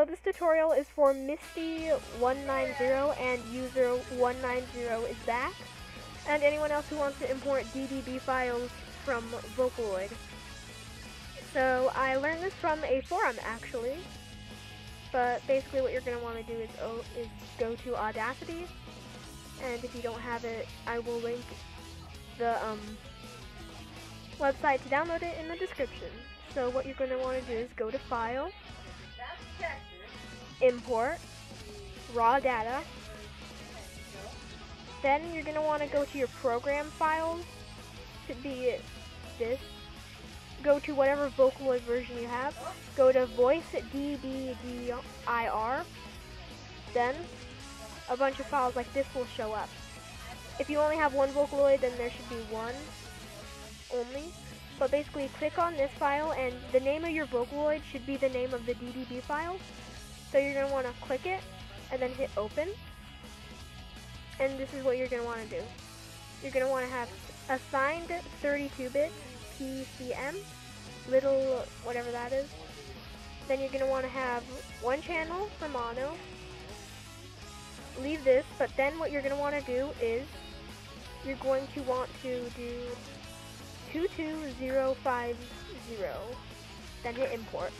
So this tutorial is for Misty190 and user 190 is back, and anyone else who wants to import DDB files from Vocaloid. So I learned this from a forum actually, but basically what you're going to want to do is, oh, is go to Audacity, and if you don't have it, I will link the um, website to download it in the description. So what you're going to want to do is go to File, Import, Raw Data. Then you're going to want to go to your program files. Should be this. Go to whatever Vocaloid version you have. Go to Voice DBDIR. Then a bunch of files like this will show up. If you only have one Vocaloid, then there should be one only. But basically, click on this file, and the name of your Vocaloid should be the name of the DDB file. So you're going to want to click it, and then hit open. And this is what you're going to want to do. You're going to want to have assigned 32-bit PCM, little whatever that is. Then you're going to want to have one channel for mono. Leave this, but then what you're going to want to do is you're going to want to do 22050, then hit import.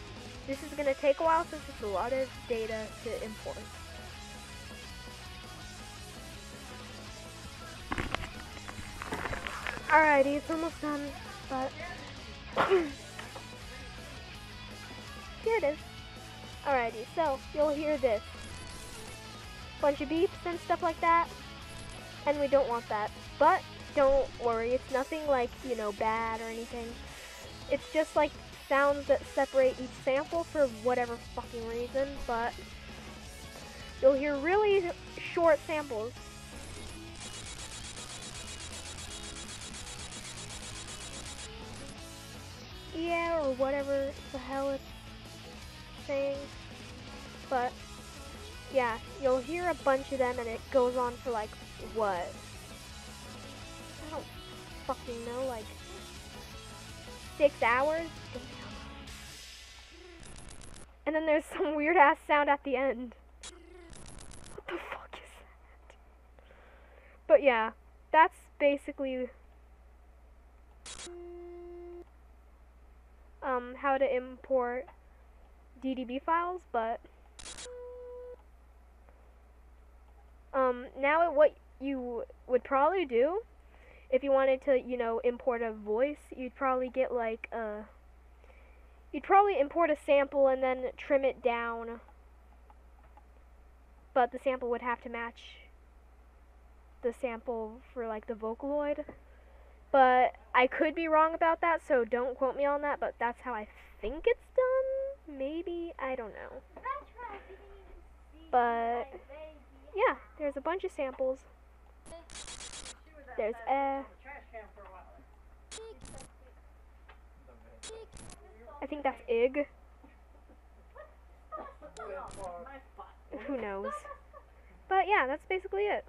This is to take a while since it's a lot of data to import. Alrighty, it's almost done, but here it is. Alrighty, so you'll hear this. Bunch of beeps and stuff like that, and we don't want that. But don't worry, it's nothing like, you know, bad or anything. It's just like sounds that separate each sample for whatever fucking reason, but you'll hear really short samples. Yeah, or whatever the hell it's saying. But, yeah, you'll hear a bunch of them and it goes on for like, what? I don't fucking know, like, six hours? And then there's some weird ass sound at the end. What the fuck is that? But yeah, that's basically um, how to import DDB files, but um, now what you would probably do if you wanted to, you know, import a voice, you'd probably get like a You'd probably import a sample and then trim it down. But the sample would have to match the sample for like the Vocaloid. But I could be wrong about that, so don't quote me on that, but that's how I think it's done. Maybe, I don't know. But yeah, there's a bunch of samples. There's a I think that's Ig. Who knows? But yeah, that's basically it.